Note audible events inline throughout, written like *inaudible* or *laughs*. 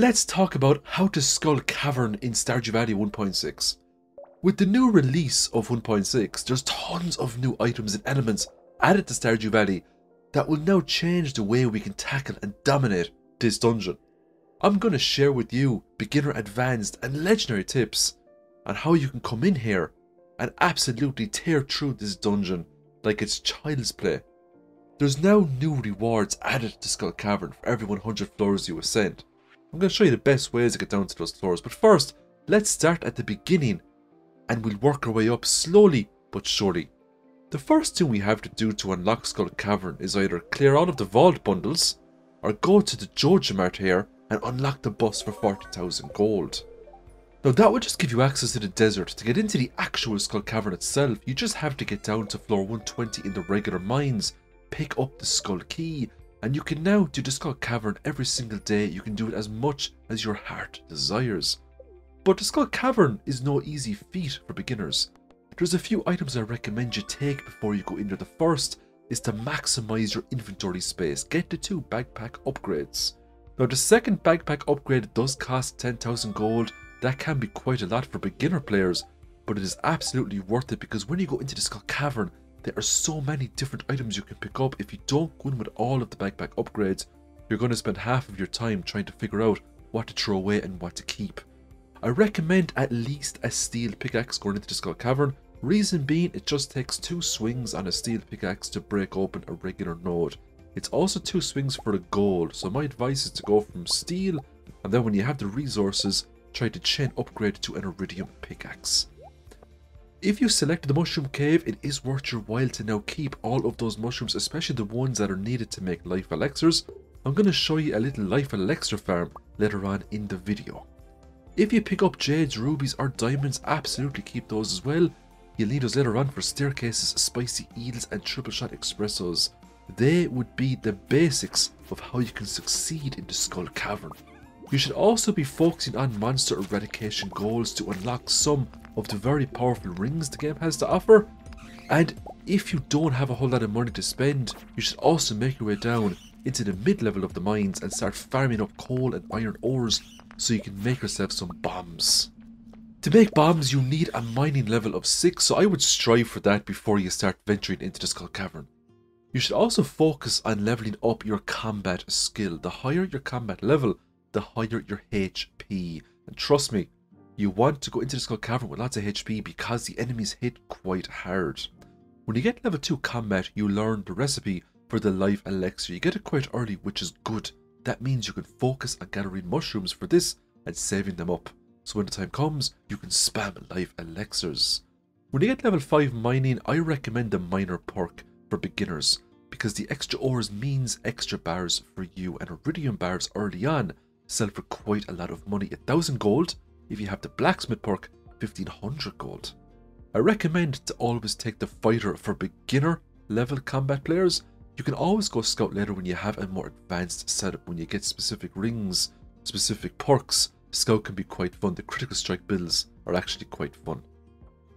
let's talk about how to Skull Cavern in Stardew Valley 1.6. With the new release of 1.6, there's tons of new items and elements added to Stardew Valley that will now change the way we can tackle and dominate this dungeon. I'm going to share with you beginner, advanced, and legendary tips on how you can come in here and absolutely tear through this dungeon like it's child's play. There's now new rewards added to Skull Cavern for every 100 floors you ascend. I'm going to show you the best ways to get down to those floors, but first, let's start at the beginning and we'll work our way up slowly but surely. The first thing we have to do to unlock Skull Cavern is either clear all of the vault bundles, or go to the Joja Mart here and unlock the bus for 40,000 gold. Now that will just give you access to the desert. To get into the actual Skull Cavern itself, you just have to get down to floor 120 in the regular mines, pick up the Skull Key, and you can now do Skull Cavern every single day. You can do it as much as your heart desires. But Skull Cavern is no easy feat for beginners. There's a few items I recommend you take before you go into. The first is to maximize your inventory space. Get the two backpack upgrades. Now the second backpack upgrade does cost 10,000 gold. That can be quite a lot for beginner players, but it is absolutely worth it because when you go into the Skull Cavern, there are so many different items you can pick up. If you don't go in with all of the backpack upgrades, you're going to spend half of your time trying to figure out what to throw away and what to keep. I recommend at least a steel pickaxe going into the Skull Cavern Reason being, it just takes two swings on a steel pickaxe to break open a regular node. It's also two swings for the gold, so my advice is to go from steel, and then when you have the resources, try to chain upgrade to an iridium pickaxe. If you select the mushroom cave, it is worth your while to now keep all of those mushrooms, especially the ones that are needed to make life elixirs. I'm going to show you a little life elixir farm later on in the video. If you pick up jades, rubies or diamonds, absolutely keep those as well. You'll need those later on for staircases, spicy eels, and triple shot espressos. They would be the basics of how you can succeed in the Skull Cavern. You should also be focusing on monster eradication goals to unlock some of the very powerful rings the game has to offer. And if you don't have a whole lot of money to spend, you should also make your way down into the mid-level of the mines and start farming up coal and iron ores so you can make yourself some bombs. To make bombs, you need a mining level of 6, so I would strive for that before you start venturing into the Skull Cavern. You should also focus on leveling up your combat skill. The higher your combat level, the higher your HP. And trust me, you want to go into the Skull Cavern with lots of HP because the enemies hit quite hard. When you get level 2 combat, you learn the recipe for the life elixir. You get it quite early, which is good. That means you can focus on gathering mushrooms for this and saving them up so when the time comes, you can spam life elixirs. When you get level 5 mining, I recommend the miner perk for beginners, because the extra ores means extra bars for you, and iridium bars early on sell for quite a lot of money. A 1000 gold, if you have the blacksmith perk, 1500 gold. I recommend to always take the fighter for beginner level combat players. You can always go scout later when you have a more advanced setup, when you get specific rings, specific perks, Scout can be quite fun. The critical strike builds are actually quite fun.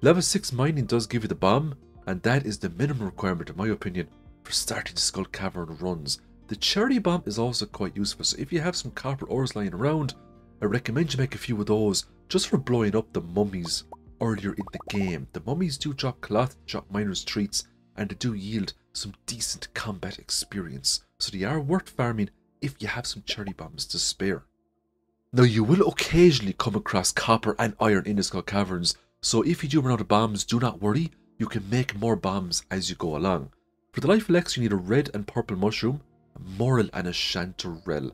Level 6 mining does give you the bomb, and that is the minimum requirement in my opinion for starting Skull Cavern runs. The cherry bomb is also quite useful, so if you have some copper ores lying around, I recommend you make a few of those just for blowing up the mummies earlier in the game. The mummies do drop cloth, drop miners treats, and they do yield some decent combat experience, so they are worth farming if you have some cherry bombs to spare. Now you will occasionally come across copper and iron in the Skull Caverns, so if you do run out of bombs, do not worry, you can make more bombs as you go along. For the Life Elixir you need a red and purple mushroom, morel and a chanterelle.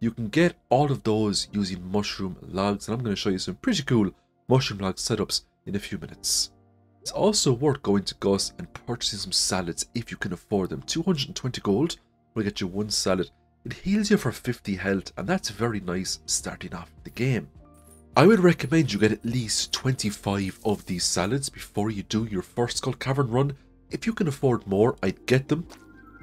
You can get all of those using mushroom logs, and I'm going to show you some pretty cool mushroom log setups in a few minutes. It's also worth going to Gus and purchasing some salads if you can afford them. 220 gold will get you one salad it heals you for 50 health and that's very nice starting off the game. I would recommend you get at least 25 of these salads before you do your first Skull Cavern run. If you can afford more, I'd get them.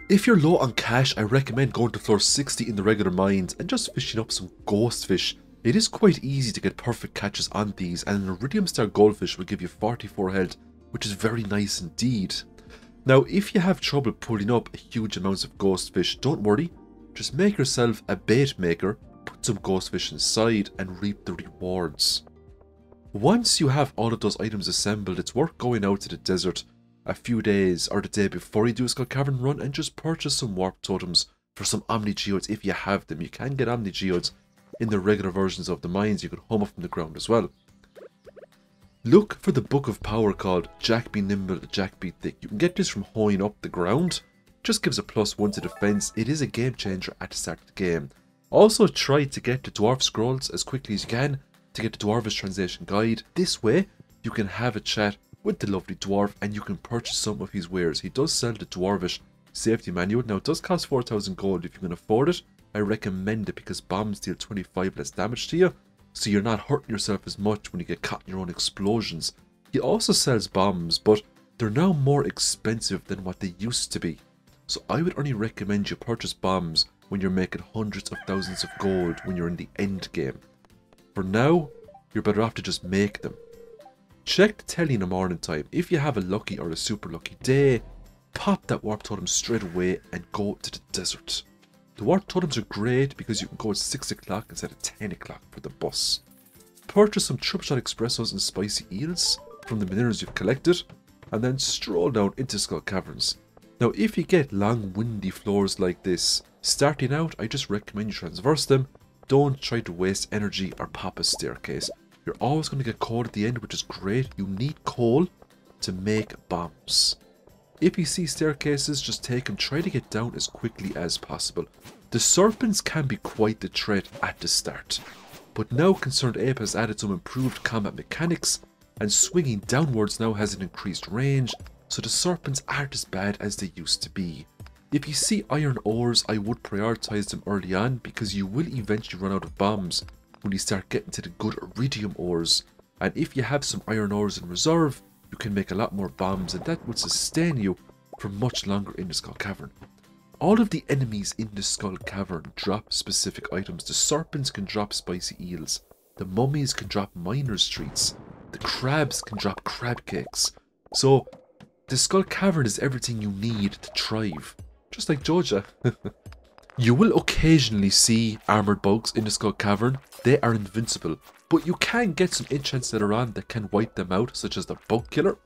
If you're low on cash, I recommend going to floor 60 in the regular mines and just fishing up some ghost fish. It is quite easy to get perfect catches on these and an Iridium Star Ghostfish will give you 44 health, which is very nice indeed. Now, if you have trouble pulling up huge amounts of ghost fish, don't worry, just make yourself a bait maker put some ghostfish inside and reap the rewards. Once you have all of those items assembled, it's worth going out to the desert a few days or the day before you do a Skull Cavern run and just purchase some warp totems for some Omni Geodes if you have them. You can get Omni Geodes in the regular versions of the mines. You can home up from the ground as well. Look for the book of power called Jack Be Nimble, Jack Be Thick. You can get this from hoeing up the ground. Just gives a plus one to defense. It is a game changer at the start of the game. Also try to get the dwarf scrolls as quickly as you can to get the dwarvish translation guide. This way you can have a chat with the lovely dwarf and you can purchase some of his wares. He does sell the dwarvish safety manual. Now it does cost 4000 gold if you can afford it. I recommend it because bombs deal 25 less damage to you so you're not hurting yourself as much when you get caught in your own explosions. He also sells bombs, but they're now more expensive than what they used to be. So I would only recommend you purchase bombs when you're making hundreds of thousands of gold when you're in the end game. For now, you're better off to just make them. Check the telly in the morning time. If you have a lucky or a super lucky day, pop that warp totem straight away and go to the desert. The warp totems are great because you can go at 6 o'clock instead of 10 o'clock for the bus. Purchase some triple shot espressos and spicy eels from the minerals you've collected, and then stroll down into Skull Caverns. Now if you get long windy floors like this, starting out I just recommend you transverse them, don't try to waste energy or pop a staircase. You're always going to get coal at the end which is great, you need coal to make bombs. If you see staircases, just take them. Try to get down as quickly as possible. The serpents can be quite the threat at the start, but now Concerned Ape has added some improved combat mechanics, and swinging downwards now has an increased range, so the serpents aren't as bad as they used to be. If you see iron ores, I would prioritize them early on because you will eventually run out of bombs when you start getting to the good iridium ores. And if you have some iron ores in reserve, you can make a lot more bombs and that would sustain you for much longer in the Skull Cavern. All of the enemies in the Skull Cavern drop specific items. The serpents can drop spicy eels. The mummies can drop miner's treats. The crabs can drop crab cakes. So, the Skull Cavern is everything you need to thrive. Just like Georgia. *laughs* you will occasionally see armored bugs in the Skull Cavern. They are invincible, but you can get some enchants that are on that can wipe them out, such as the Bug Killer.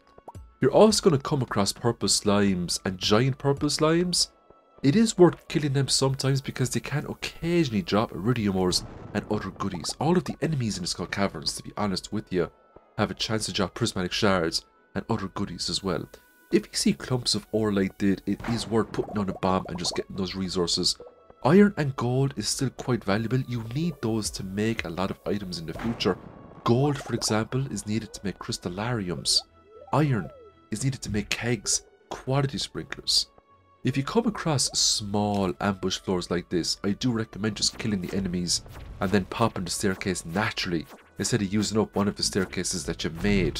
You're also going to come across purple slimes and giant purple slimes. It is worth killing them sometimes because they can occasionally drop iridium ores and other goodies. All of the enemies in the Skull Caverns, to be honest with you, have a chance to drop prismatic shards and other goodies as well. If you see clumps of ore like that, it is worth putting on a bomb and just getting those resources Iron and gold is still quite valuable. You need those to make a lot of items in the future. Gold, for example, is needed to make crystallariums. Iron is needed to make kegs, quality sprinklers. If you come across small ambush floors like this, I do recommend just killing the enemies and then popping the staircase naturally instead of using up one of the staircases that you made.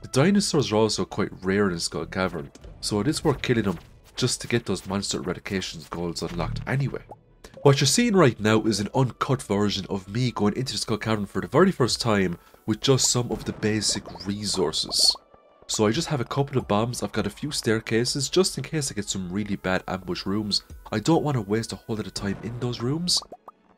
The dinosaurs are also quite rare in Skull Cavern, so it is worth killing them just to get those monster eradications goals unlocked anyway. What you're seeing right now is an uncut version of me going into the Skull Cavern for the very first time with just some of the basic resources. So I just have a couple of bombs, I've got a few staircases just in case I get some really bad ambush rooms. I don't want to waste a whole lot of time in those rooms.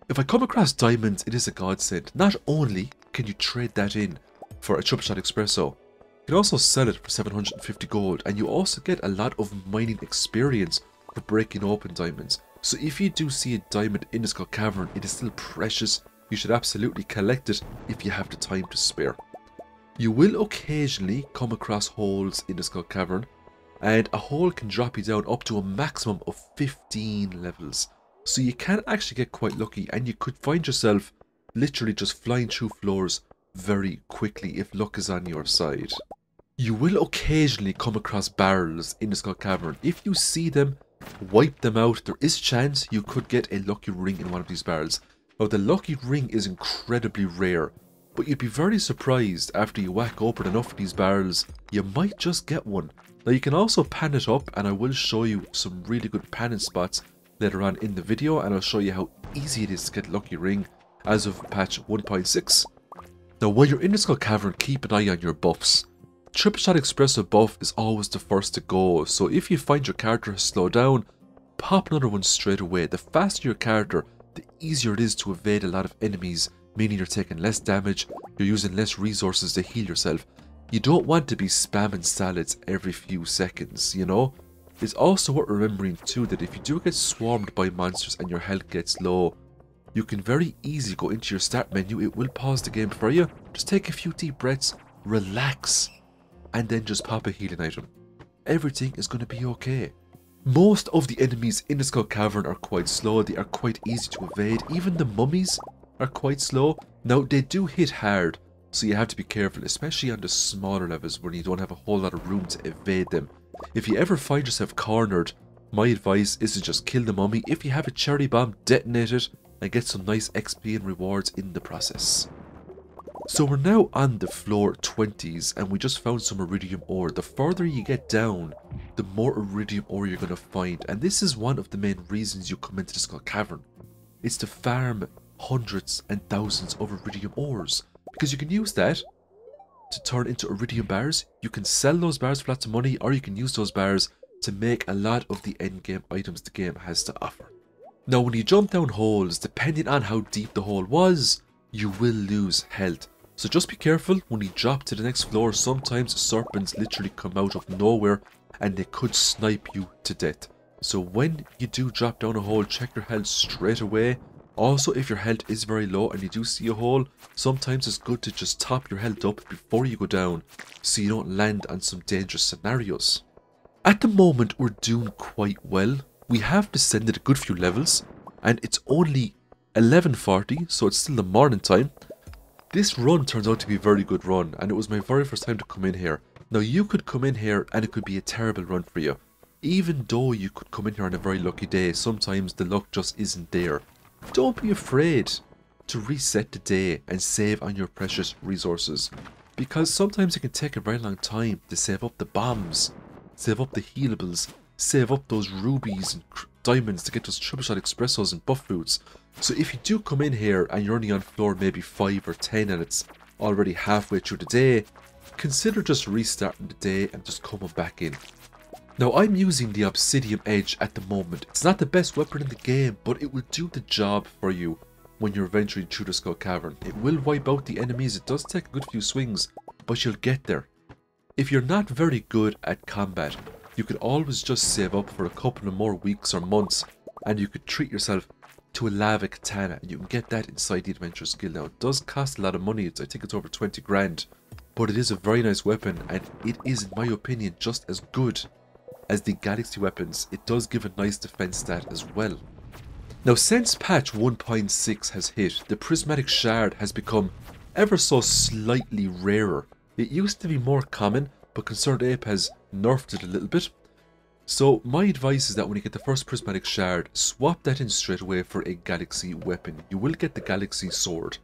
If I come across diamonds, it is a godsend. Not only can you trade that in for a Chop Shot Espresso, you can also sell it for 750 gold and you also get a lot of mining experience for breaking open diamonds. So if you do see a diamond in the Skull Cavern, it is still precious. You should absolutely collect it if you have the time to spare. You will occasionally come across holes in the Skull Cavern and a hole can drop you down up to a maximum of 15 levels. So you can actually get quite lucky and you could find yourself literally just flying through floors very quickly if luck is on your side. You will occasionally come across barrels in the Skull Cavern. If you see them, wipe them out. There is chance you could get a lucky ring in one of these barrels. Now the lucky ring is incredibly rare, but you'd be very surprised after you whack open enough of these barrels, you might just get one. Now you can also pan it up and I will show you some really good panning spots later on in the video and I'll show you how easy it is to get lucky ring as of patch 1.6. Now while you're in the Skull Cavern, keep an eye on your buffs. Triple Shot Espresso buff is always the first to go, so if you find your character has slowed down, pop another one straight away. The faster your character the easier it is to evade a lot of enemies, meaning you're taking less damage, you're using less resources to heal yourself. You don't want to be spamming salads every few seconds, you know? It's also worth remembering too that if you do get swarmed by monsters and your health gets low, you can very easily go into your start menu, it will pause the game for you, just take a few deep breaths, relax, and then just pop a healing item. Everything is going to be okay. Most of the enemies in the Skull Cavern are quite slow, they are quite easy to evade, even the mummies are quite slow. Now, they do hit hard, so you have to be careful, especially on the smaller levels where you don't have a whole lot of room to evade them. If you ever find yourself cornered, my advice is to just kill the mummy. If you have a cherry bomb, detonate it and get some nice XP and rewards in the process. So we're now on the floor 20s and we just found some iridium ore. The further you get down, the more iridium ore you're going to find. And this is one of the main reasons you come into the Skull Cavern. It's to farm hundreds and thousands of iridium ores. Because you can use that to turn into iridium bars. You can sell those bars for lots of money or you can use those bars to make a lot of the endgame items the game has to offer. Now when you jump down holes, depending on how deep the hole was, you will lose health. So just be careful when you drop to the next floor, sometimes serpents literally come out of nowhere and they could snipe you to death. So when you do drop down a hole, check your health straight away. Also, if your health is very low and you do see a hole, sometimes it's good to just top your health up before you go down so you don't land on some dangerous scenarios. At the moment, we're doing quite well we have descended a good few levels, and it's only 11.40, so it's still the morning time. This run turns out to be a very good run, and it was my very first time to come in here. Now you could come in here and it could be a terrible run for you. Even though you could come in here on a very lucky day, sometimes the luck just isn't there. Don't be afraid to reset the day and save on your precious resources. Because sometimes it can take a very long time to save up the bombs, save up the healables, save up those rubies and diamonds to get those triple shot espressos and buff foods. So if you do come in here and you're only on floor maybe 5 or 10 and it's already halfway through the day, consider just restarting the day and just coming back in. Now I'm using the Obsidian Edge at the moment. It's not the best weapon in the game, but it will do the job for you when you're venturing through the Skull Cavern. It will wipe out the enemies, it does take a good few swings, but you'll get there. If you're not very good at combat, you could always just save up for a couple of more weeks or months and you could treat yourself to a lava katana and you can get that inside the adventurers guild now it does cost a lot of money. It's, i think it's over 20 grand but it is a very nice weapon and it is in my opinion just as good as the galaxy weapons. It does give a nice defense stat as well. Now since patch 1.6 has hit the prismatic shard has become ever so slightly rarer. It used to be more common but Concerned Ape has nerfed it a little bit. So my advice is that when you get the first Prismatic Shard, swap that in straight away for a Galaxy weapon. You will get the Galaxy Sword,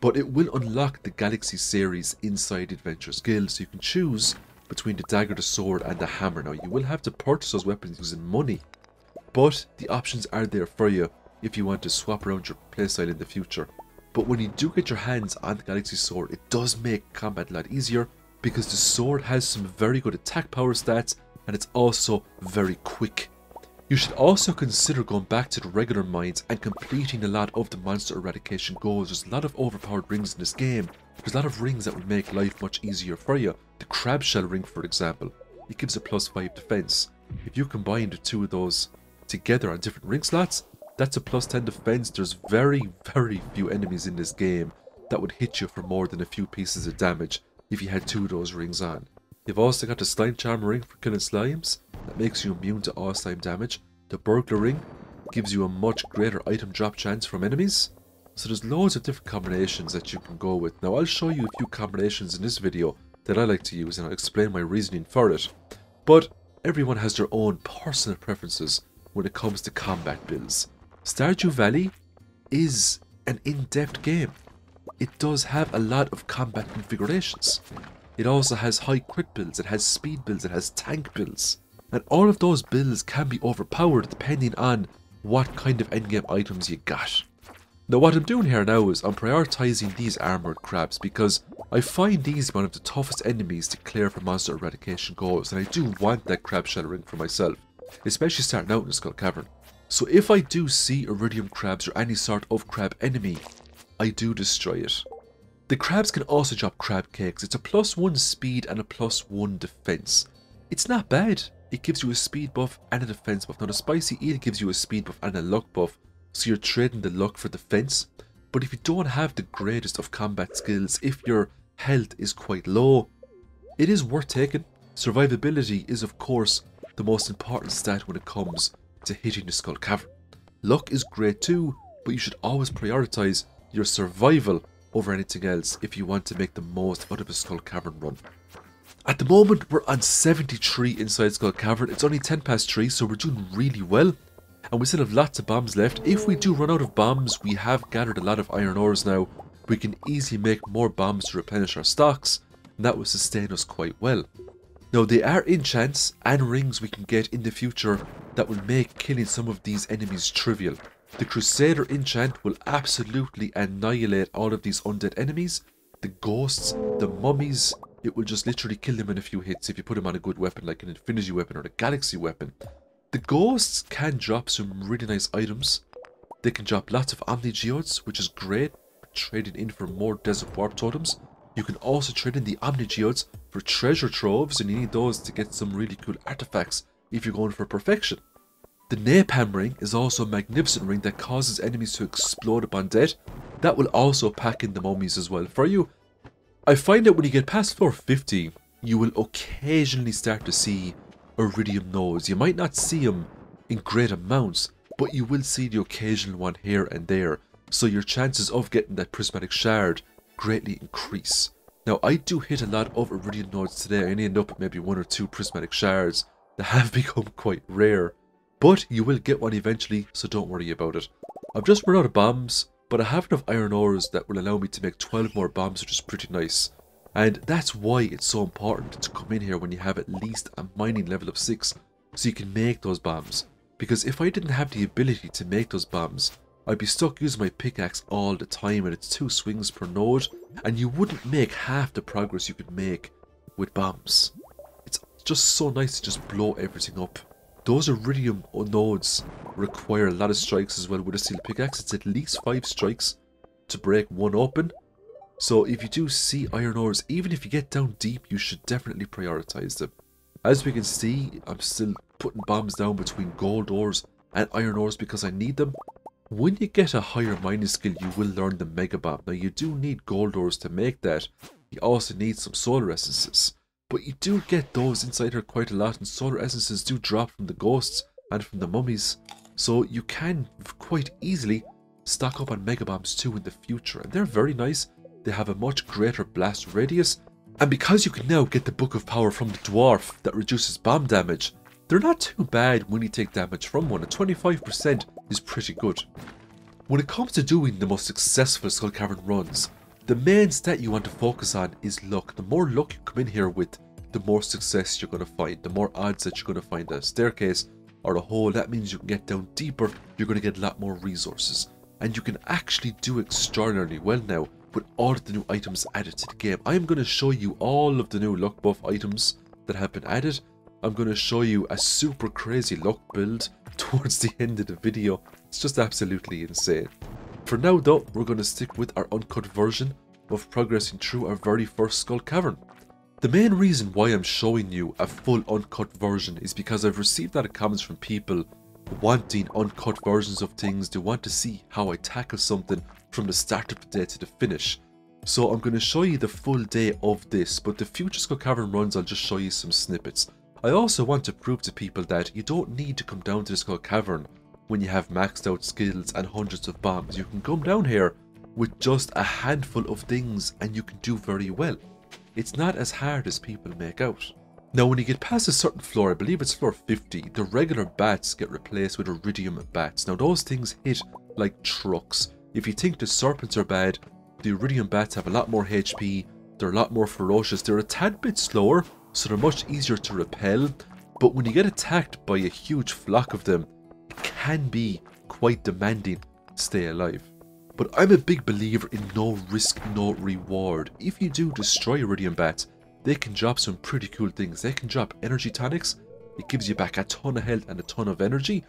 but it will unlock the Galaxy series inside Adventurers Guild, so you can choose between the dagger, the sword, and the hammer. Now, you will have to purchase those weapons using money, but the options are there for you if you want to swap around your playstyle in the future. But when you do get your hands on the Galaxy Sword, it does make combat a lot easier, because the sword has some very good attack power stats and it's also very quick. You should also consider going back to the regular mines and completing a lot of the monster eradication goals. There's a lot of overpowered rings in this game. There's a lot of rings that would make life much easier for you. The crab shell ring for example, it gives a plus 5 defense. If you combine the two of those together on different ring slots, that's a plus 10 defense. There's very, very few enemies in this game that would hit you for more than a few pieces of damage if you had two of those rings on. You've also got the Slime Charm ring for killing slimes, that makes you immune to all slime damage. The Burglar ring gives you a much greater item drop chance from enemies. So there's loads of different combinations that you can go with. Now I'll show you a few combinations in this video that I like to use and I'll explain my reasoning for it. But everyone has their own personal preferences when it comes to combat builds. Stardew Valley is an in-depth game it does have a lot of combat configurations. It also has high crit builds, it has speed builds, it has tank builds. And all of those builds can be overpowered depending on what kind of endgame items you got. Now what I'm doing here now is I'm prioritizing these armored crabs because I find these one of the toughest enemies to clear for monster eradication goals and I do want that crab shell ring for myself, especially starting out in Skull Cavern. So if I do see iridium crabs or any sort of crab enemy, I do destroy it. The crabs can also drop crab cakes. It's a plus one speed and a plus one defense. It's not bad. It gives you a speed buff and a defense buff. Now the spicy eel gives you a speed buff and a luck buff, so you're trading the luck for defense. But if you don't have the greatest of combat skills, if your health is quite low, it is worth taking. Survivability is of course the most important stat when it comes to hitting the Skull Cavern. Luck is great too, but you should always prioritize your survival over anything else if you want to make the most out of a Skull Cavern run. At the moment, we're on 73 inside Skull Cavern. It's only 10 past 3, so we're doing really well. And we still have lots of bombs left. If we do run out of bombs, we have gathered a lot of iron ores now. We can easily make more bombs to replenish our stocks, and that will sustain us quite well. Now, there are enchants and rings we can get in the future that will make killing some of these enemies trivial. The Crusader enchant will absolutely annihilate all of these undead enemies. The ghosts, the mummies, it will just literally kill them in a few hits if you put them on a good weapon like an infinity weapon or a galaxy weapon. The ghosts can drop some really nice items. They can drop lots of Omni Geodes, which is great, trading in for more Desert Warp Totems. You can also trade in the Omni Geodes for treasure troves, and you need those to get some really cool artifacts if you're going for perfection. The Napalm ring is also a magnificent ring that causes enemies to explode upon death. That will also pack in the mummies as well for you. I find that when you get past floor 50, you will occasionally start to see iridium nodes. You might not see them in great amounts, but you will see the occasional one here and there. So your chances of getting that prismatic shard greatly increase. Now I do hit a lot of iridium nodes today. I end up with maybe one or two prismatic shards that have *laughs* become quite rare. But you will get one eventually, so don't worry about it. I've just run out of bombs, but I have enough iron ores that will allow me to make 12 more bombs, which is pretty nice. And that's why it's so important to come in here when you have at least a mining level of 6, so you can make those bombs. Because if I didn't have the ability to make those bombs, I'd be stuck using my pickaxe all the time and it's two swings per node, and you wouldn't make half the progress you could make with bombs. It's just so nice to just blow everything up. Those iridium nodes require a lot of strikes as well with a steel pickaxe. It's at least 5 strikes to break one open. So if you do see iron ores, even if you get down deep, you should definitely prioritize them. As we can see, I'm still putting bombs down between gold ores and iron ores because I need them. When you get a higher mining skill, you will learn the Mega Bomb. Now you do need gold ores to make that. You also need some solar essences. But you do get those inside her quite a lot, and solar essences do drop from the ghosts and from the mummies. So you can quite easily stock up on mega bombs too in the future. And they're very nice. They have a much greater blast radius. And because you can now get the Book of Power from the Dwarf that reduces bomb damage, they're not too bad when you take damage from one. A 25% is pretty good. When it comes to doing the most successful Skull Cavern runs, the main stat you want to focus on is luck. The more luck you come in here with, the more success you're going to find. The more odds that you're going to find a staircase or a hole, that means you can get down deeper, you're going to get a lot more resources. And you can actually do extraordinarily well now with all of the new items added to the game. I'm going to show you all of the new luck buff items that have been added. I'm going to show you a super crazy luck build *laughs* towards the end of the video. It's just absolutely insane. For now though, we're going to stick with our uncut version of progressing through our very first Skull Cavern. The main reason why I'm showing you a full uncut version is because I've received a lot of comments from people wanting uncut versions of things, they want to see how I tackle something from the start of the day to the finish. So I'm going to show you the full day of this, but the future Skull Cavern runs I'll just show you some snippets. I also want to prove to people that you don't need to come down to the Skull Cavern when you have maxed out skills and hundreds of bombs. You can come down here with just a handful of things and you can do very well. It's not as hard as people make out. Now when you get past a certain floor, I believe it's floor 50, the regular bats get replaced with iridium bats. Now those things hit like trucks. If you think the serpents are bad, the iridium bats have a lot more HP, they're a lot more ferocious, they're a tad bit slower, so they're much easier to repel, but when you get attacked by a huge flock of them, can be quite demanding to stay alive. But I'm a big believer in no risk, no reward. If you do destroy Iridium Bats, they can drop some pretty cool things. They can drop energy tonics, it gives you back a ton of health and a ton of energy.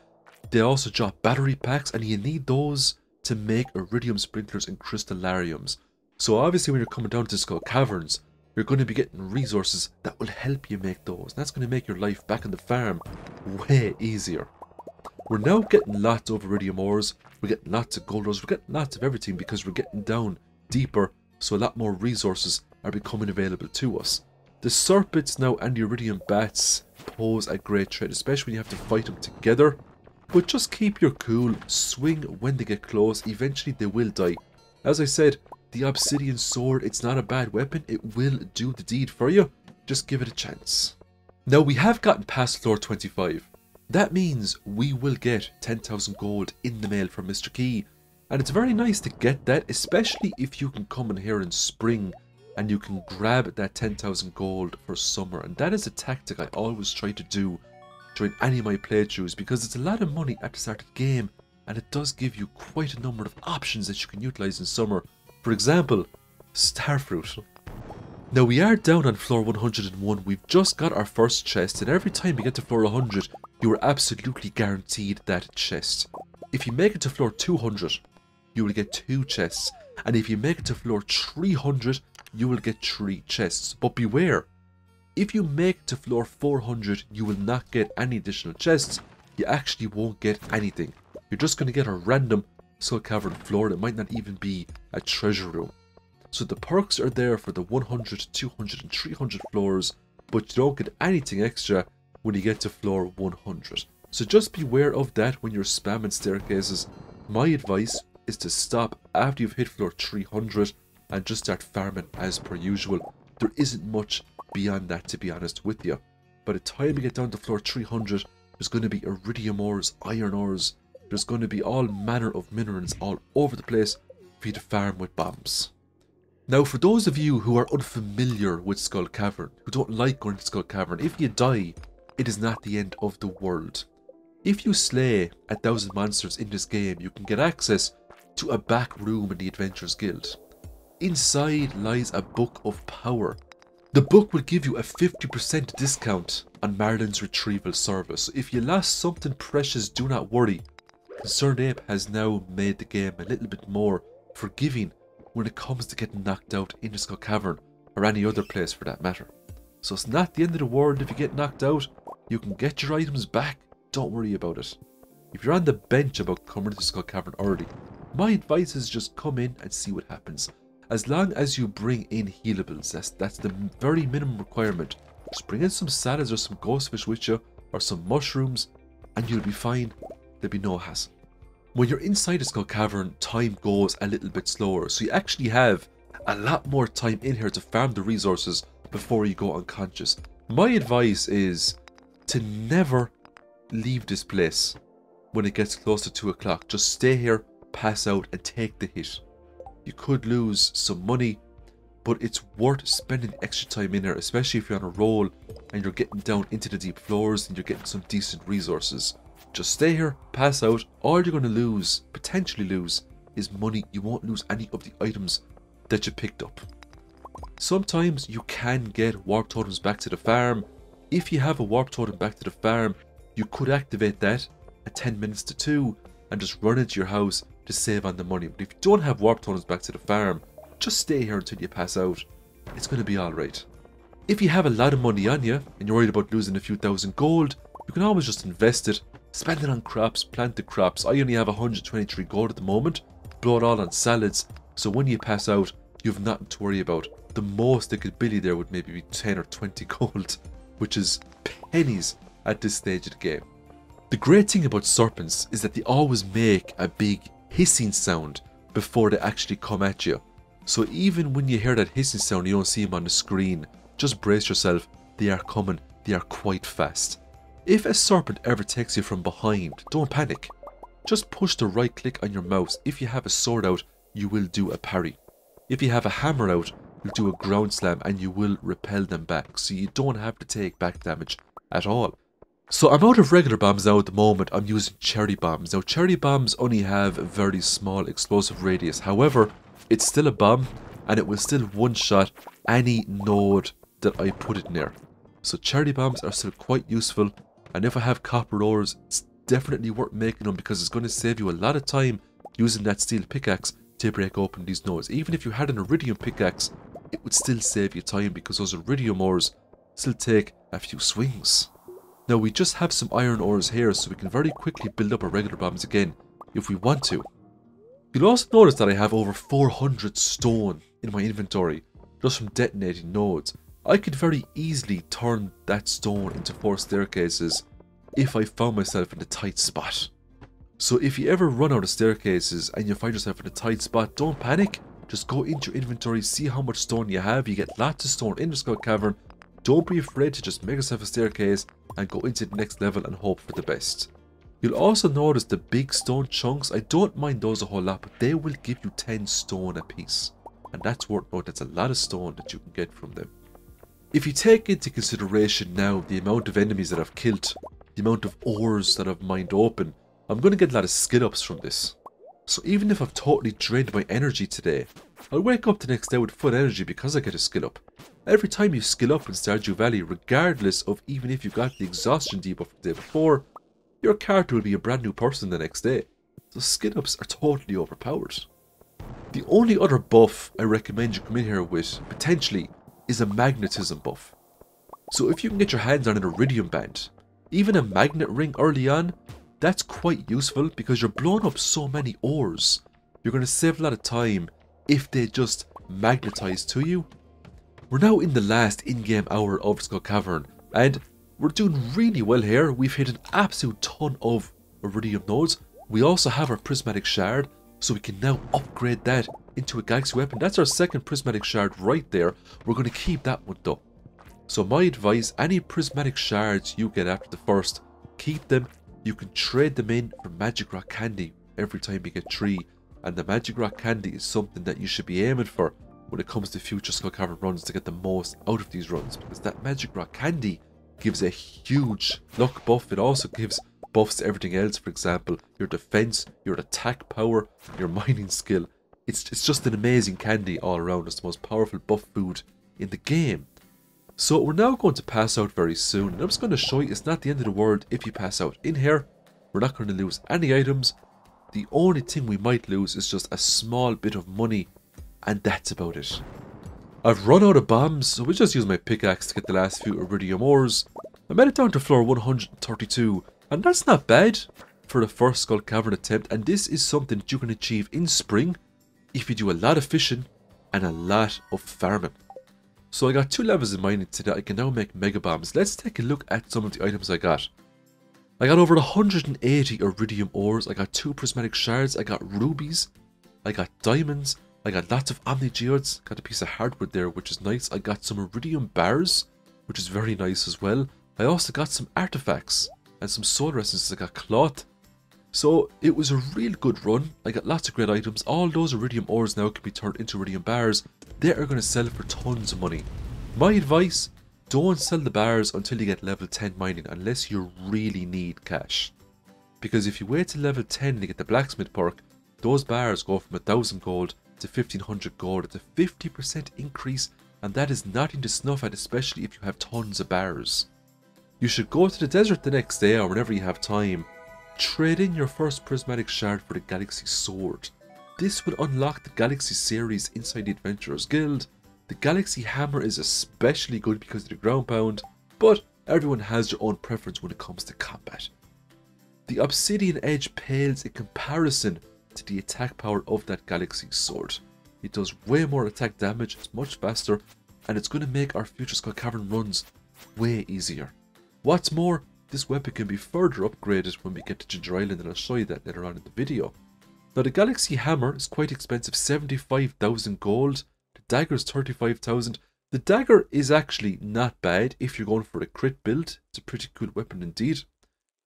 They also drop battery packs, and you need those to make iridium sprinklers and crystallariums. So obviously when you're coming down to Skull Caverns, you're going to be getting resources that will help you make those. And that's going to make your life back on the farm way easier. We're now getting lots of iridium ores, we're getting lots of gold ores, we're getting lots of everything because we're getting down deeper, so a lot more resources are becoming available to us. The serpents now and the iridium bats pose a great threat, especially when you have to fight them together. But just keep your cool, swing when they get close, eventually they will die. As I said, the obsidian sword, it's not a bad weapon, it will do the deed for you. Just give it a chance. Now we have gotten past floor 25. That means we will get 10,000 gold in the mail from Mr. Key. And it's very nice to get that, especially if you can come in here in spring and you can grab that 10,000 gold for summer. And that is a tactic I always try to do during any of my playthroughs because it's a lot of money at the start of the game and it does give you quite a number of options that you can utilize in summer. For example, Starfruit. Now we are down on floor 101, we've just got our first chest and every time we get to floor 100 you are absolutely guaranteed that chest. If you make it to floor 200 you will get two chests and if you make it to floor 300 you will get three chests. But beware, if you make it to floor 400, you will not get any additional chests. You actually won't get anything. You're just going to get a random Skull Cavern floor that might not even be a treasure room. So the perks are there for the 100, 200 and 300 floors, but you don't get anything extra when you get to floor 100. So just beware of that when you're spamming staircases. My advice is to stop after you've hit floor 300 and just start farming as per usual. There isn't much beyond that to be honest with you. By the time you get down to floor 300, there's going to be iridium ores, iron ores, there's going to be all manner of minerals all over the place for you to farm with bombs. Now for those of you who are unfamiliar with Skull Cavern, who don't like going to Skull Cavern, if you die, it is not the end of the world. If you slay a thousand monsters in this game, you can get access to a back room in the Adventurers Guild. Inside lies a book of power. The book will give you a 50% discount on Marlon's retrieval service. If you lost something precious, do not worry. Concerned Ape has now made the game a little bit more forgiving when it comes to getting knocked out in the Skull Cavern or any other place for that matter. So it's not the end of the world if you get knocked out. You can get your items back. Don't worry about it. If you're on the bench about coming to the Skull Cavern early, my advice is just come in and see what happens. As long as you bring in healables, that's, that's the very minimum requirement. Just bring in some salads or some ghostfish with you, or some mushrooms, and you'll be fine. There'll be no hassle. When you're inside a skull cavern, time goes a little bit slower, so you actually have a lot more time in here to farm the resources before you go unconscious. My advice is to never leave this place when it gets close to 2 o'clock. Just stay here, pass out, and take the hit. You could lose some money, but it's worth spending extra time in there, especially if you're on a roll and you're getting down into the deep floors and you're getting some decent resources. Just stay here, pass out. All you're going to lose, potentially lose, is money. You won't lose any of the items that you picked up. Sometimes you can get warp totems back to the farm. If you have a warp totem back to the farm, you could activate that at 10 minutes to 2 and just run into your house to save on the money. But if you don't have warp totems back to the farm, just stay here until you pass out. It's going to be alright. If you have a lot of money on you and you're worried about losing a few thousand gold, you can always just invest it, spend it on crops, plant the crops. I only have 123 gold at the moment, blow it all on salads, so when you pass out, you have nothing to worry about. The most they could you there would maybe be 10 or 20 *laughs* gold, which is pennies at this stage of the game. The great thing about serpents is that they always make a big hissing sound before they actually come at you. So even when you hear that hissing sound, you don't see them on the screen. Just brace yourself, they are coming, they are quite fast. If a serpent ever takes you from behind, don't panic. Just push the right click on your mouse. If you have a sword out, you will do a parry. If you have a hammer out, do a ground slam and you will repel them back. So you don't have to take back damage at all. So I'm out of regular bombs now at the moment, I'm using cherry bombs. Now cherry bombs only have a very small explosive radius, however, it's still a bomb and it will still one-shot any node that I put it near. So cherry bombs are still quite useful and if I have copper ores, it's definitely worth making them because it's going to save you a lot of time using that steel pickaxe to break open these nodes. Even if you had an iridium pickaxe, it would still save you time because those iridium ores still take a few swings. Now we just have some iron ores here so we can very quickly build up our regular bombs again if we want to. You'll also notice that I have over 400 stone in my inventory just from detonating nodes. I could very easily turn that stone into four staircases if I found myself in a tight spot. So if you ever run out of staircases and you find yourself in a tight spot, don't panic. Just go into your inventory, see how much stone you have. You get lots of stone in the Skull Cavern. Don't be afraid to just make yourself a staircase and go into the next level and hope for the best. You'll also notice the big stone chunks. I don't mind those a whole lot, but they will give you 10 stone a piece. And that's worth note, that's a lot of stone that you can get from them. If you take into consideration now the amount of enemies that I've killed, the amount of ores that I've mined open, I'm going to get a lot of skill ups from this. So even if I've totally drained my energy today, I'll wake up the next day with full energy because I get a skill up. Every time you skill up in Stardew Valley, regardless of even if you got the exhaustion debuff the day before, your character will be a brand new person the next day. So skill ups are totally overpowered. The only other buff I recommend you come in here with, potentially, is a magnetism buff. So if you can get your hands on an iridium band, even a magnet ring early on, that's quite useful because you're blowing up so many ores. You're going to save a lot of time if they just magnetize to you. We're now in the last in-game hour of Skull Cavern and we're doing really well here. We've hit an absolute ton of iridium nodes. We also have our prismatic shard so we can now upgrade that into a galaxy weapon. That's our second prismatic shard right there. We're going to keep that one though. So my advice, any prismatic shards you get after the first, keep them. You can trade them in for magic rock candy every time you get three. And the magic rock candy is something that you should be aiming for when it comes to future Skull Cavern runs to get the most out of these runs. Because that magic rock candy gives a huge luck buff. It also gives buffs to everything else. For example, your defense, your attack power, your mining skill. It's, it's just an amazing candy all around. It's the most powerful buff food in the game. So we're now going to pass out very soon. And I'm just going to show you it's not the end of the world if you pass out. In here, we're not going to lose any items. The only thing we might lose is just a small bit of money. And that's about it. I've run out of bombs, so we just use my pickaxe to get the last few iridium ores. I made it down to floor 132, and that's not bad for the first Skull Cavern attempt, and this is something that you can achieve in spring if you do a lot of fishing and a lot of farming. So I got two levels in mining today. I can now make mega bombs. Let's take a look at some of the items I got. I got over 180 iridium ores. I got two prismatic shards. I got rubies. I got diamonds. I got lots of omni geodes. Got a piece of hardwood there, which is nice. I got some iridium bars, which is very nice as well. I also got some artifacts and some solar essences. I got cloth. So it was a real good run. I got lots of great items. All those iridium ores now can be turned into iridium bars they are going to sell for tons of money. My advice, don't sell the bars until you get level 10 mining unless you really need cash. Because if you wait till level 10 to get the blacksmith perk, those bars go from 1000 gold to 1500 gold. It's a 50% increase and that is nothing to snuff at especially if you have tons of bars. You should go to the desert the next day or whenever you have time. Trade in your first prismatic shard for the galaxy sword. This will unlock the Galaxy series inside the Adventurers Guild. The Galaxy Hammer is especially good because of the ground pound, but everyone has their own preference when it comes to combat. The Obsidian Edge pales in comparison to the attack power of that Galaxy Sword. It does way more attack damage, it's much faster, and it's going to make our future Skull Cavern runs way easier. What's more, this weapon can be further upgraded when we get to Ginger Island and I'll show you that later on in the video. Now the Galaxy Hammer is quite expensive, 75,000 gold. The dagger is 35,000. The dagger is actually not bad if you're going for a crit build. It's a pretty cool weapon indeed.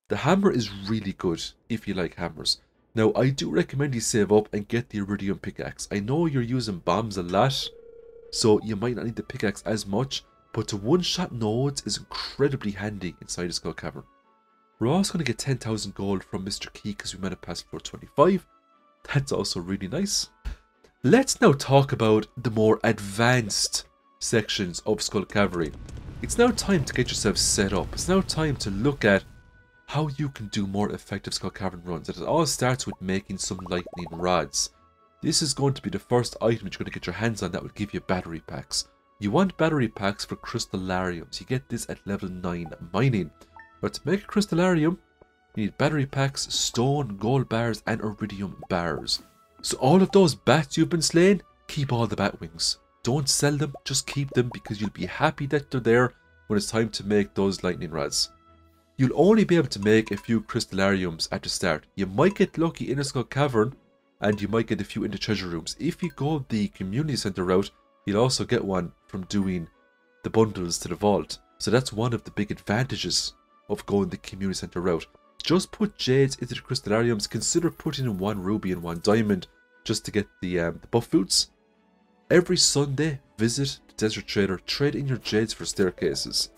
The hammer is really good if you like hammers. Now I do recommend you save up and get the iridium pickaxe. I know you're using bombs a lot, so you might not need the pickaxe as much, but to one-shot nodes is incredibly handy inside a Skull Cavern. We're also going to get 10,000 gold from Mr. Key because we might have passed floor 25, that's also really nice. Let's now talk about the more advanced sections of Skull Cavern. It's now time to get yourself set up. It's now time to look at how you can do more effective Skull Cavern runs. And It all starts with making some lightning rods. This is going to be the first item that you're going to get your hands on that will give you battery packs. You want battery packs for crystallariums. You get this at level 9 mining. But to make a crystallarium, you need battery packs, stone, gold bars, and iridium bars. So all of those bats you've been slaying, keep all the bat wings. Don't sell them, just keep them because you'll be happy that they're there when it's time to make those lightning rods. You'll only be able to make a few crystallariums at the start. You might get lucky in a skull cavern and you might get a few in the treasure rooms. If you go the community center route, you'll also get one from doing the bundles to the vault. So that's one of the big advantages of going the community center route. Just put jades into the crystallariums. Consider putting in one ruby and one diamond just to get the, um, the buff foods. Every Sunday, visit the Desert Trader, trade in your jades for staircases.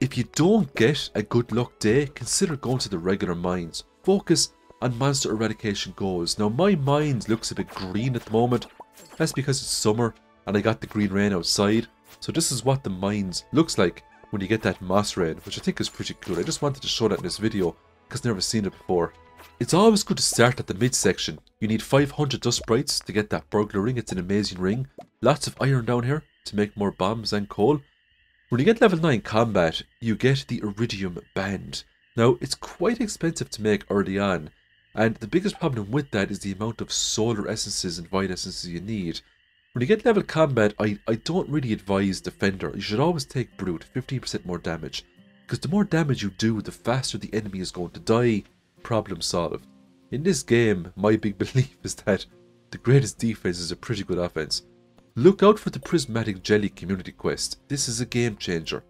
If you don't get a good luck day, consider going to the regular mines. Focus on monster eradication goals. Now my mines looks a bit green at the moment. That's because it's summer and I got the green rain outside. So this is what the mines looks like when you get that moss rain, which I think is pretty cool. I just wanted to show that in this video I've never seen it before. It's always good to start at the midsection. You need 500 dust sprites to get that burglar ring. It's an amazing ring. Lots of iron down here to make more bombs and coal. When you get level 9 combat, you get the Iridium Band. Now, it's quite expensive to make early on, and the biggest problem with that is the amount of solar essences and void essences you need. When you get level combat, I, I don't really advise Defender. You should always take Brute, 15% more damage. Because the more damage you do, the faster the enemy is going to die. Problem solved. In this game, my big *laughs* belief is that the greatest defense is a pretty good offense. Look out for the Prismatic Jelly community quest. This is a game changer.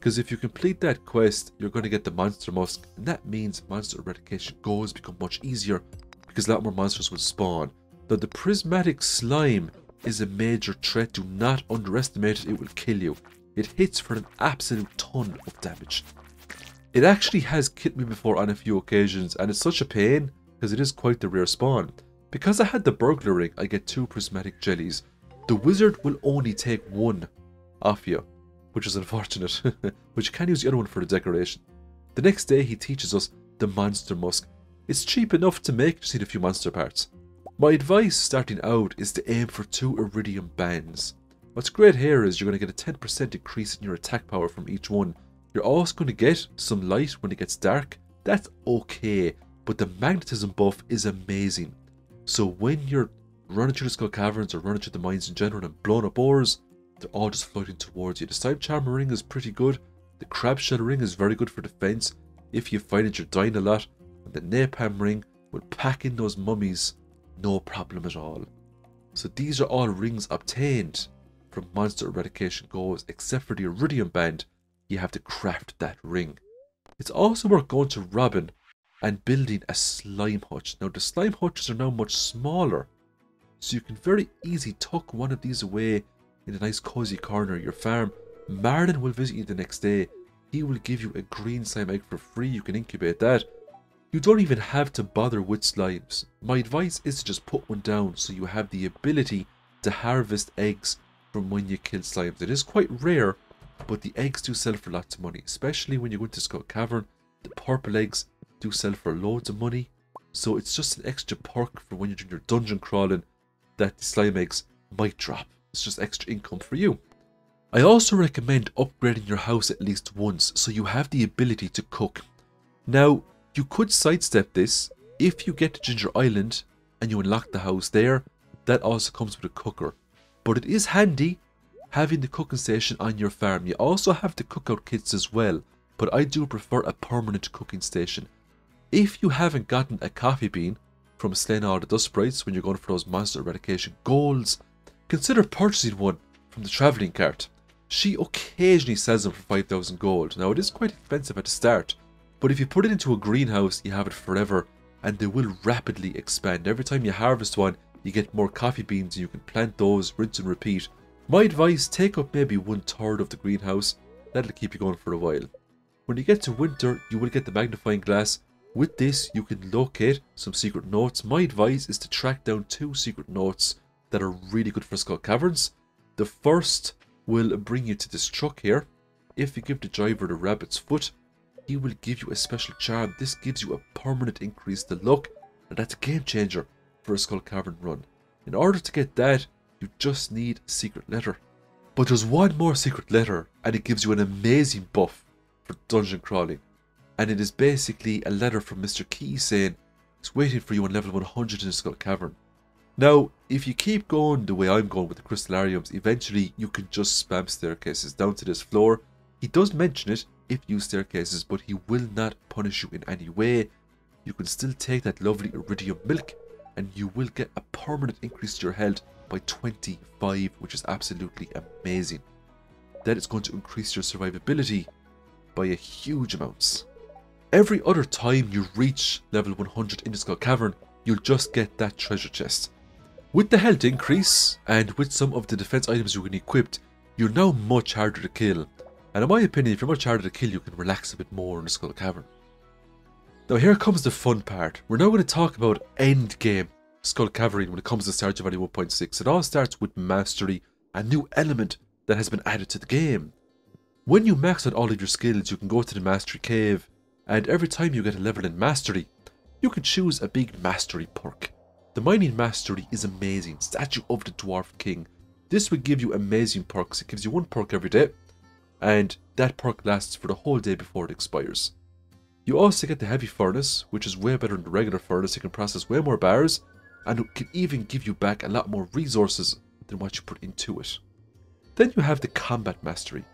Because if you complete that quest, you're going to get the Monster Musk, and that means monster eradication goals become much easier because a lot more monsters will spawn. Though the Prismatic Slime is a major threat, do not underestimate it, it will kill you. It hits for an absolute ton of damage. It actually has killed me before on a few occasions, and it's such a pain because it is quite the rare spawn. Because I had the burglar ring, I get two prismatic jellies, the wizard will only take one off you, which is unfortunate, *laughs* but you can use the other one for the decoration. The next day he teaches us the monster musk. It's cheap enough to make, just need a few monster parts. My advice starting out is to aim for two iridium bands. What's great here is you're going to get a 10% increase in your attack power from each one. You're also going to get some light when it gets dark. That's okay, but the magnetism buff is amazing. So when you're running through the skull caverns or running through the mines in general and blowing up ores, they're all just floating towards you. The Slime Charmer ring is pretty good. The Crab Shell ring is very good for defense if you find that you're dying a lot. And the Napalm ring will pack in those mummies no problem at all. So these are all rings obtained from monster eradication goals except for the Iridium Band. You have to craft that ring. It's also worth going to Robin and building a slime hutch. Now the slime hutches are now much smaller so you can very easily tuck one of these away in a nice cozy corner of your farm. Marlon will visit you the next day. He will give you a green slime egg for free. You can incubate that. You don't even have to bother with slimes. My advice is to just put one down so you have the ability to harvest eggs from when you kill slimes. It is quite rare, but the eggs do sell for lots of money, especially when you go into Skull Cavern. The purple eggs do sell for loads of money, so it's just an extra perk for when you're doing your dungeon crawling that the slime eggs might drop. It's just extra income for you. I also recommend upgrading your house at least once so you have the ability to cook. Now, you could sidestep this if you get to Ginger Island and you unlock the house there, that also comes with a cooker. But it is handy having the cooking station on your farm. You also have the cookout kits as well, but I do prefer a permanent cooking station. If you haven't gotten a coffee bean, from slaying all the dust sprites when you're going for those monster eradication goals, consider purchasing one from the travelling cart. She occasionally sells them for 5000 gold. Now it is quite expensive at the start, but if you put it into a greenhouse, you have it forever and they will rapidly expand. Every time you harvest one, you get more coffee beans and you can plant those, rinse and repeat. My advice, take up maybe one third of the greenhouse, that'll keep you going for a while. When you get to winter, you will get the magnifying glass with this, you can locate some secret notes. My advice is to track down two secret notes that are really good for Skull Caverns. The first will bring you to this truck here. If you give the driver the rabbit's foot, he will give you a special charm. This gives you a permanent increase to luck, and that's a game changer for a Skull Cavern run. In order to get that, you just need a Secret Letter. But there's one more Secret Letter, and it gives you an amazing buff for dungeon crawling. And it is basically a letter from Mr. Qi saying, it's waiting for you on level 100 in the Skull Cavern. Now, if you keep going the way I'm going with the Crystallariums, eventually you can just spam staircases down to this floor. He does mention it if you use staircases, but he will not punish you in any way. You can still take that lovely iridium milk and you will get a permanent increase to your health by 25, which is absolutely amazing. That is going to increase your survivability by a huge amount. Every other time you reach level 100 in the Skull Cavern, you'll just get that treasure chest. With the health increase, and with some of the defense items you can equip, you're now much harder to kill. And in my opinion, if you're much harder to kill, you can relax a bit more in the Skull Cavern. Now here comes the fun part. We're now going to talk about endgame Skull Cavern when it comes to Stardew Valley 1.6. It all starts with Mastery, a new element that has been added to the game. When you max out all of your skills, you can go to the Mastery Cave, and every time you get a level in Mastery, you can choose a big Mastery perk. The mining mastery is amazing. Statue of the Dwarf King. This will give you amazing perks. It gives you one perk every day, and that perk lasts for the whole day before it expires. You also get the heavy furnace, which is way better than the regular furnace. You can process way more bars, and it can even give you back a lot more resources than what you put into it. Then you have the combat mastery.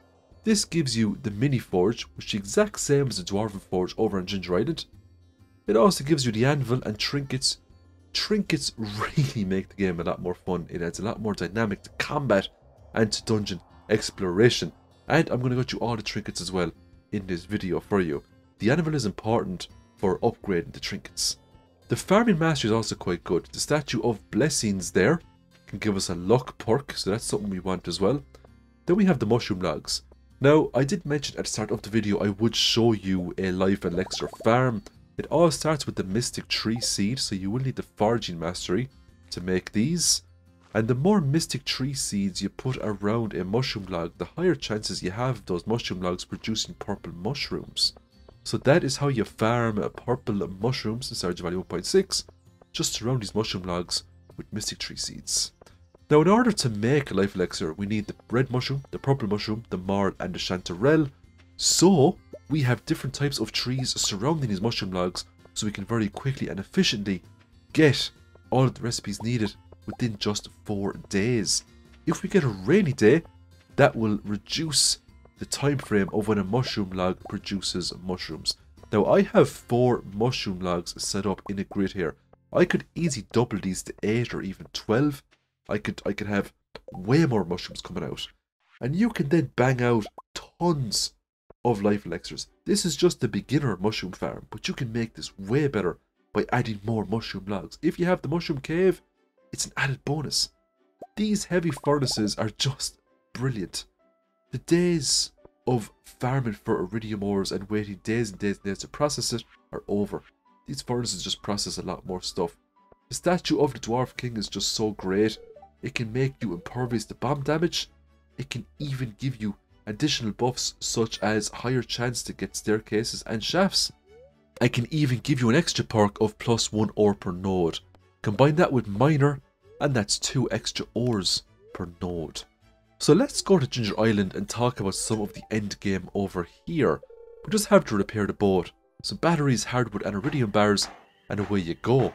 This gives you the mini forge, which is the exact same as the dwarven forge over on Ginger Island. It also gives you the anvil and trinkets trinkets *laughs* really make the game a lot more fun. It adds a lot more dynamic to combat and to dungeon exploration. And I'm going to go through all the trinkets as well in this video for you. The anvil is important for upgrading the trinkets. The farming mastery is also quite good. The statue of blessings there can give us a luck perk, so that's something we want as well. Then we have the mushroom logs. Now, I did mention at the start of the video I would show you a life elixir farm it all starts with the Mystic Tree Seed, so you will need the Foraging Mastery to make these. And the more Mystic Tree Seeds you put around a mushroom log, the higher chances you have of those mushroom logs producing purple mushrooms. So that is how you farm purple mushrooms in Stardew Valley 1.6. Just surround these mushroom logs with Mystic Tree Seeds. Now in order to make a Life Elixir, we need the red mushroom, the purple mushroom, the morel and the chanterelle. So, we have different types of trees surrounding these mushroom logs so we can very quickly and efficiently get all of the recipes needed within just 4 days. If we get a rainy day, that will reduce the time frame of when a mushroom log produces mushrooms. Now I have 4 mushroom logs set up in a grid here. I could easily double these to 8 or even 12. I could I could have way more mushrooms coming out. And you can then bang out tons of life elixirs. This is just the beginner mushroom farm, but you can make this way better by adding more mushroom logs. If you have the mushroom cave, it's an added bonus. These heavy furnaces are just brilliant. The days of farming for iridium ores and waiting days and days and days to process it are over. These furnaces just process a lot more stuff. The statue of the Dwarf King is just so great. It can make you impervious to bomb damage. It can even give you additional buffs such as higher chance to get staircases and shafts. I can even give you an extra perk of plus 1 ore per node. Combine that with miner and that's 2 extra ores per node. So let's go to Ginger Island and talk about some of the end game over here. We just have to repair the boat, some batteries, hardwood and iridium bars and away you go.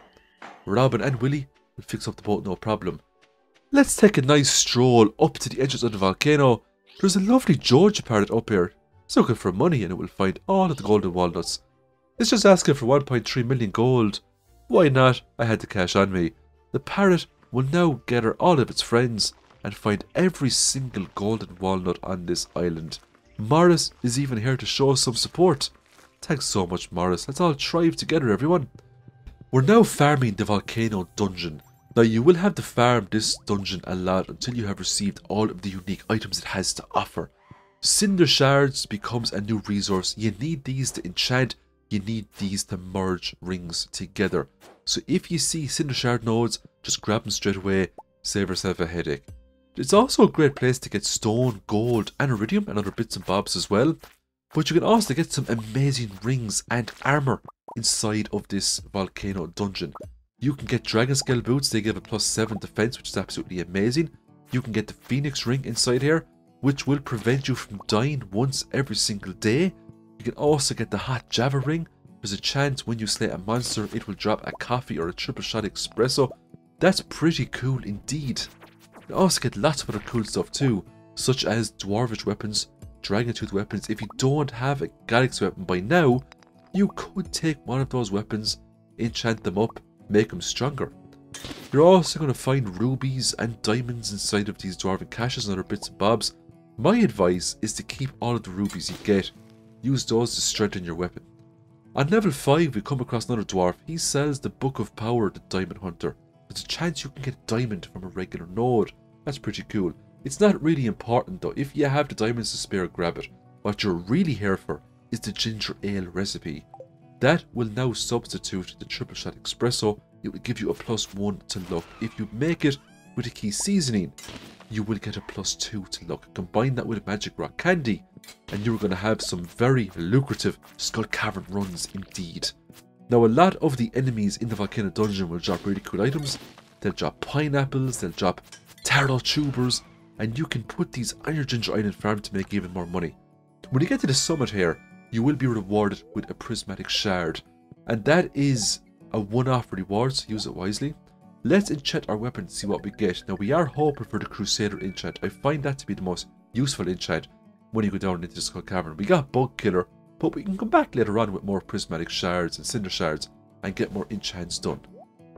Robin and Willie will fix up the boat no problem. Let's take a nice stroll up to the entrance of the volcano there's a lovely Joja parrot up here. It's looking for money and it will find all of the golden walnuts. It's just asking for 1.3 million gold. Why not? I had the cash on me. The parrot will now gather all of its friends and find every single golden walnut on this island. Morris is even here to show some support. Thanks so much, Morris. Let's all thrive together, everyone. We're now farming the volcano dungeon. Now you will have to farm this dungeon a lot until you have received all of the unique items it has to offer. Cinder Shards becomes a new resource. You need these to enchant, you need these to merge rings together. So if you see Cinder Shard nodes, just grab them straight away, save yourself a headache. It's also a great place to get stone, gold, and iridium and other bits and bobs as well. But you can also get some amazing rings and armor inside of this volcano dungeon. You can get Dragon Scale boots, they give a plus 7 defense, which is absolutely amazing. You can get the Phoenix ring inside here, which will prevent you from dying once every single day. You can also get the Hot Java ring. There's a chance when you slay a monster, it will drop a coffee or a triple shot espresso. That's pretty cool indeed. You also get lots of other cool stuff too, such as Dwarvish weapons, Dragon Tooth weapons. If you don't have a Galaxy weapon by now, you could take one of those weapons, enchant them up, make them stronger. You're also going to find rubies and diamonds inside of these dwarven caches and other bits and bobs. My advice is to keep all of the rubies you get. Use those to strengthen your weapon. On level 5 we come across another dwarf. He sells the Book of Power, the Diamond Hunter. There's a chance you can get a diamond from a regular node. That's pretty cool. It's not really important though. If you have the diamonds to spare, grab it. What you're really here for is the ginger ale recipe. That will now substitute the triple shot espresso. It will give you a plus one to luck. If you make it with a Qi seasoning, you will get a plus two to luck. Combine that with magic rock candy, and you're going to have some very lucrative Skull Cavern runs indeed. Now, a lot of the enemies in the Volcano Dungeon will drop really cool items. They'll drop pineapples, they'll drop taro tubers, and you can put these on your Ginger Island farm to make even more money. When you get to the summit here, you will be rewarded with a prismatic shard. And that is a one-off reward, so use it wisely. Let's enchant our weapon to see what we get. Now we are hoping for the Crusader enchant. I find that to be the most useful enchant when you go down into the Skull Cavern. We got Bug Killer, but we can come back later on with more prismatic shards and cinder shards and get more enchants done.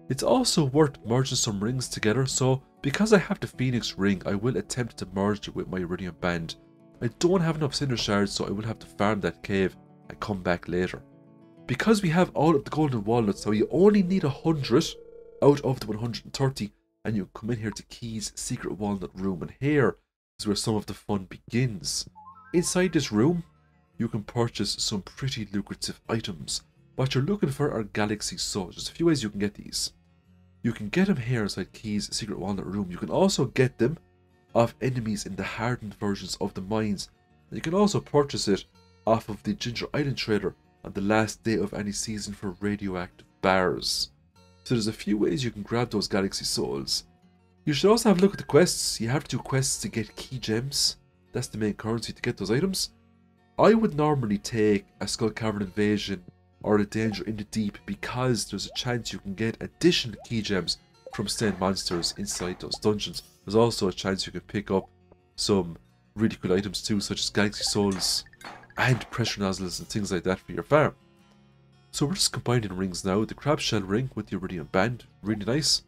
It's also worth merging some rings together, so because I have the Phoenix ring, I will attempt to merge it with my Iridium Band. I don't have enough cinder shards, so I will have to farm that cave and come back later. Because we have all of the golden walnuts, so you only need 100 out of the 130, and you come in here to Qi's secret walnut room, and here is where some of the fun begins. Inside this room, you can purchase some pretty lucrative items. What you're looking for are galaxy souls. There's a few ways you can get these. You can get them here inside Qi's secret walnut room. You can also get them off enemies in the hardened versions of the mines. And you can also purchase it off of the Ginger Island Trader on the last day of any season for radioactive bars. So there's a few ways you can grab those Galaxy Souls. You should also have a look at the quests. You have to do quests to get Qi gems. That's the main currency to get those items. I would normally take a Skull Cavern Invasion or a Danger in the Deep because there's a chance you can get additional Qi gems from slaying monsters inside those dungeons. There's also a chance you can pick up some really cool items too, such as Galaxy Souls and pressure nozzles and things like that for your farm. So we're just combining rings now. The crab shell ring with the iridium band, really nice.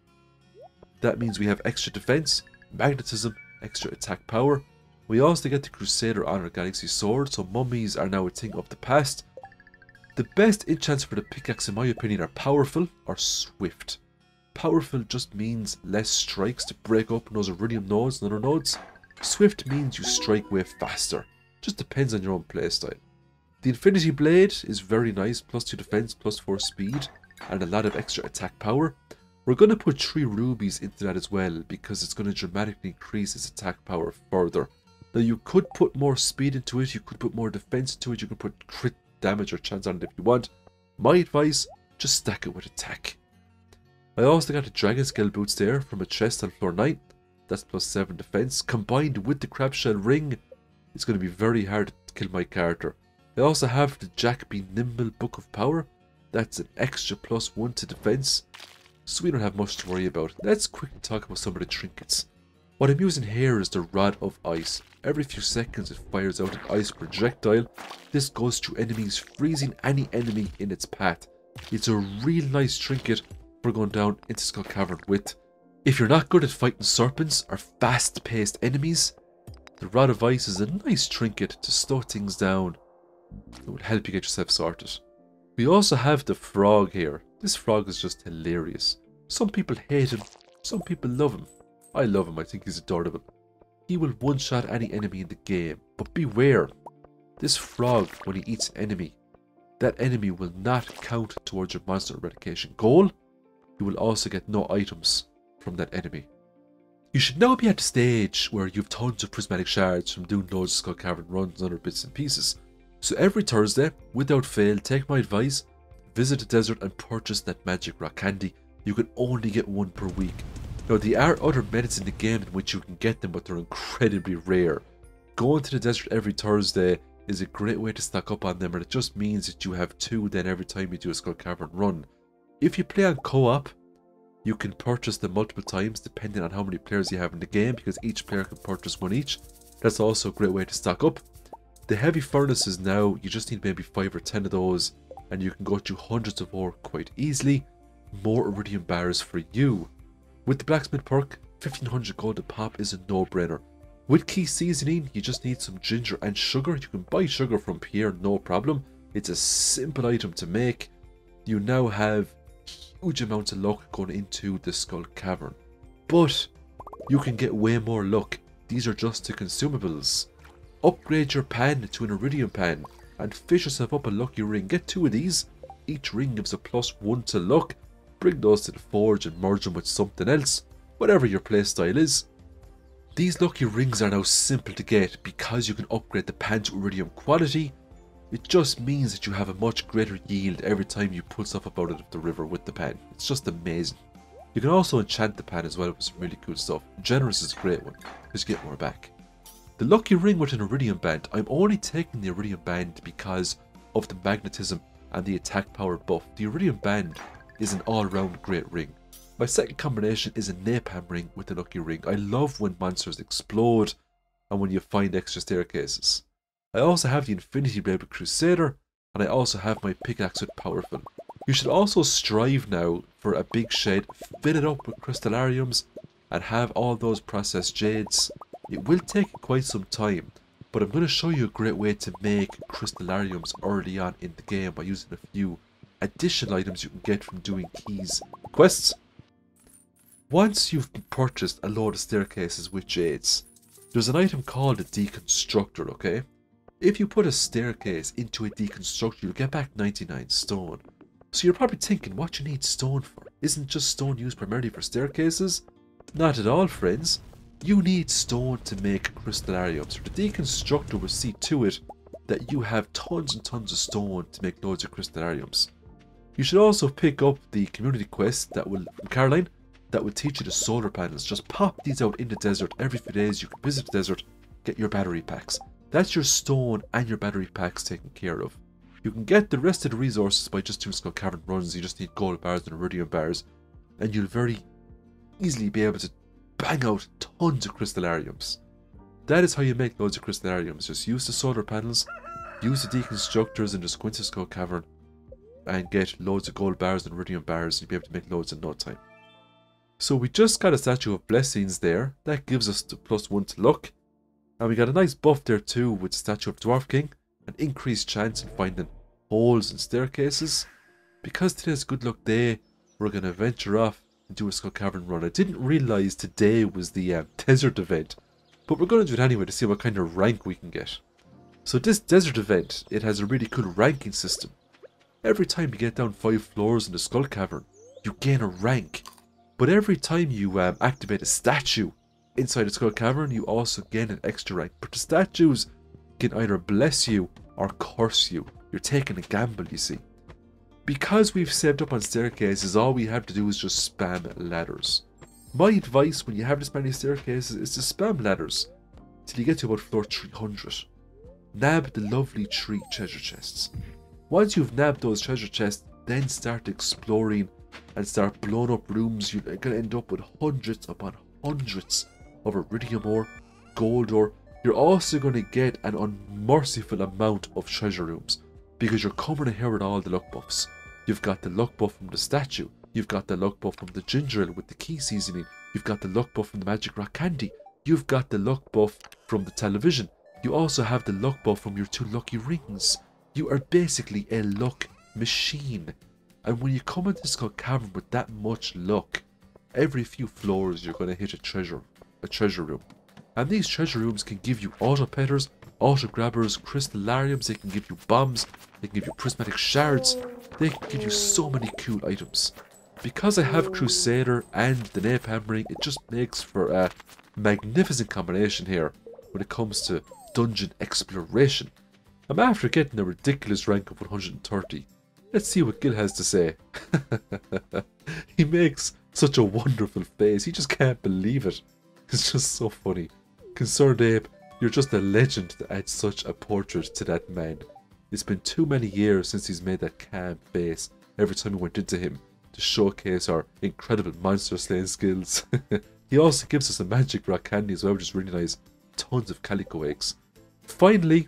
That means we have extra defense, magnetism, extra attack power. We also get the Crusader Honor Galaxy Sword, so mummies are now a thing of the past. The best enchants for the pickaxe in my opinion are powerful or swift. Powerful just means less strikes to break open those iridium nodes and other nodes. Swift means you strike way faster. Just depends on your own playstyle. The Infinity Blade is very nice, plus 2 defense, plus 4 speed, and a lot of extra attack power. We're going to put 3 rubies into that as well, because it's going to dramatically increase its attack power further. Now you could put more speed into it, you could put more defense into it, you could put crit damage or chance on it if you want. My advice, just stack it with attack. I also got the Dragon Scale boots there from a chest on floor 9. That's plus 7 defense. Combined with the Crab Shell ring, it's going to be very hard to kill my character. I also have the Jack Be Nimble Book of Power. That's an extra plus 1 to defense. So we don't have much to worry about. Let's quickly talk about some of the trinkets. What I'm using here is the Rod of Ice. Every few seconds it fires out an ice projectile. This goes to enemies, freezing any enemy in its path. It's a real nice trinket we're going down into Skull Cavern with. If you're not good at fighting serpents or fast-paced enemies, the Rod of Ice is a nice trinket to slow things down. It will help you get yourself sorted. We also have the frog here. This frog is just hilarious. Some people hate him, some people love him. I love him, I think he's adorable. He will one-shot any enemy in the game, but beware. This frog, when he eats enemy, that enemy will not count towards your monster eradication goal, you will also get no items from that enemy. You should now be at the stage where you've tons of prismatic shards from doing loads of Skull Cavern runs and other bits and pieces. So every Thursday, without fail, take my advice, visit the desert and purchase that magic rock candy. You can only get one per week. Now there are other methods in the game in which you can get them, but they're incredibly rare. Going to the desert every Thursday is a great way to stock up on them, and it just means that you have two then every time you do a Skull Cavern run. If you play on co-op, you can purchase them multiple times depending on how many players you have in the game because each player can purchase one each. That's also a great way to stock up. The heavy furnaces now, you just need maybe 5 or 10 of those and you can go through hundreds of ore quite easily. More iridium bars for you. With the blacksmith perk, 1500 gold a pop is a no-brainer. With Qi seasoning, you just need some ginger and sugar. You can buy sugar from Pierre, no problem. It's a simple item to make. You now have huge amounts of luck going into the Skull Cavern. But you can get way more luck. These are just the consumables. Upgrade your pan to an iridium pan and fish yourself up a lucky ring. Get two of these. Each ring gives a plus one to luck. Bring those to the forge and merge them with something else, whatever your playstyle is. These lucky rings are now simple to get because you can upgrade the pan to iridium quality. It just means that you have a much greater yield every time you pull stuff up out of the river with the pan. It's just amazing. You can also enchant the pan as well with some really cool stuff. Generous is a great one because you get more back. The lucky ring with an iridium band. I'm only taking the iridium band because of the magnetism and the attack power buff. The iridium band is an all-round great ring. My second combination is a napalm ring with a lucky ring. I love when monsters explode and when you find extra staircases. I also have the Infinity Blade with Crusader, and I also have my pickaxe with Powerful. You should also strive now for a big shed, fill it up with crystallariums, and have all those processed jades. It will take quite some time, but I'm going to show you a great way to make crystallariums early on in the game by using a few additional items you can get from doing Qi's quests. Once you've purchased a load of staircases with jades, there's an item called a deconstructor, okay? If you put a staircase into a deconstructor, you'll get back 99 stone. So you're probably thinking, what you need stone for? Isn't just stone used primarily for staircases? Not at all, friends. You need stone to make crystallariums. So the deconstructor will see to it that you have tons and tons of stone to make loads of crystallariums. You should also pick up the community quest that will Caroline that will teach you the solar panels. Just pop these out in the desert every few days. You can visit the desert, get your battery packs. That's your stone and your battery packs taken care of. You can get the rest of the resources by just doing Skull Cavern runs. You just need gold bars and iridium bars. And you'll very easily be able to bang out tons of crystallariums. That is how you make loads of crystallariums. Just use the solar panels, use the deconstructors in the Squinter Skull Cavern, and get loads of gold bars and iridium bars. You'll be able to make loads in no time. So we just got a statue of blessings there. That gives us the plus one to luck. And we got a nice buff there too with the statue of Dwarf King. An increased chance in finding holes and staircases. Because today's good luck day, we're going to venture off and do a Skull Cavern run. I didn't realise today was the uh, desert event. But we're going to do it anyway to see what kind of rank we can get. So this desert event, it has a really cool ranking system. Every time you get down 5 floors in the Skull Cavern, you gain a rank. But every time you um, activate a statue inside the Skull Cavern, you also gain an extra rank. But the statues can either bless you or curse you. You're taking a gamble, you see. Because we've saved up on staircases, all we have to do is just spam ladders. My advice when you have this many staircases is to spam ladders till you get to about floor 300. Nab the lovely tree treasure chests. Once you've nabbed those treasure chests, then start exploring and start blowing up rooms, you're going to end up with hundreds upon hundreds of iridium ore, gold ore. You're also going to get an unmerciful amount of treasure rooms because you're coming here with all the luck buffs. You've got the luck buff from the statue, you've got the luck buff from the ginger ale with the Qi seasoning, you've got the luck buff from the magic rock candy, you've got the luck buff from the television, you also have the luck buff from your two lucky rings. You are basically a luck machine. And when you come into Skull Cavern with that much luck, every few floors you're going to hit a treasure, a treasure room. And these treasure rooms can give you auto petters, auto grabbers, crystallariums, they can give you bombs, they can give you prismatic shards, they can give you so many cool items. Because I have Crusader and the Napalm Ring, it just makes for a magnificent combination here when it comes to dungeon exploration. I'm after getting a ridiculous rank of 130. Let's see what Gil has to say. *laughs* he makes such a wonderful face, he just can't believe it. It's just so funny. ConcernedApe, you're just a legend to add such a portrait to that man. It's been too many years since he's made that calm face every time we went into him to showcase our incredible monster slaying skills. *laughs* he also gives us a magic rock candy as well, which is really nice. Tons of calico eggs. Finally,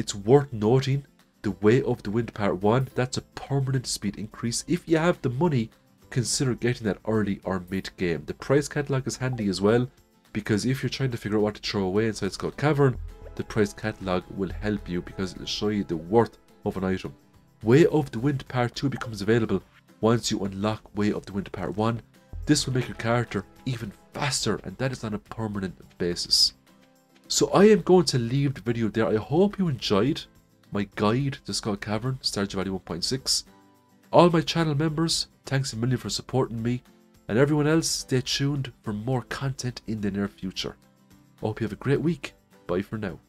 it's worth noting the Way of the Wind Part 1, that's a permanent speed increase. If you have the money, consider getting that early or mid game. The price catalog is handy as well, because if you're trying to figure out what to throw away inside Skull Cavern, the price catalog will help you because it'll show you the worth of an item. Way of the Wind Part 2 becomes available once you unlock Way of the Wind Part 1. This will make your character even faster and that is on a permanent basis. So I am going to leave the video there. I hope you enjoyed my guide to Skull Cavern, Stardew Valley 1.6. All my channel members, thanks a million for supporting me. And everyone else, stay tuned for more content in the near future. I hope you have a great week. Bye for now.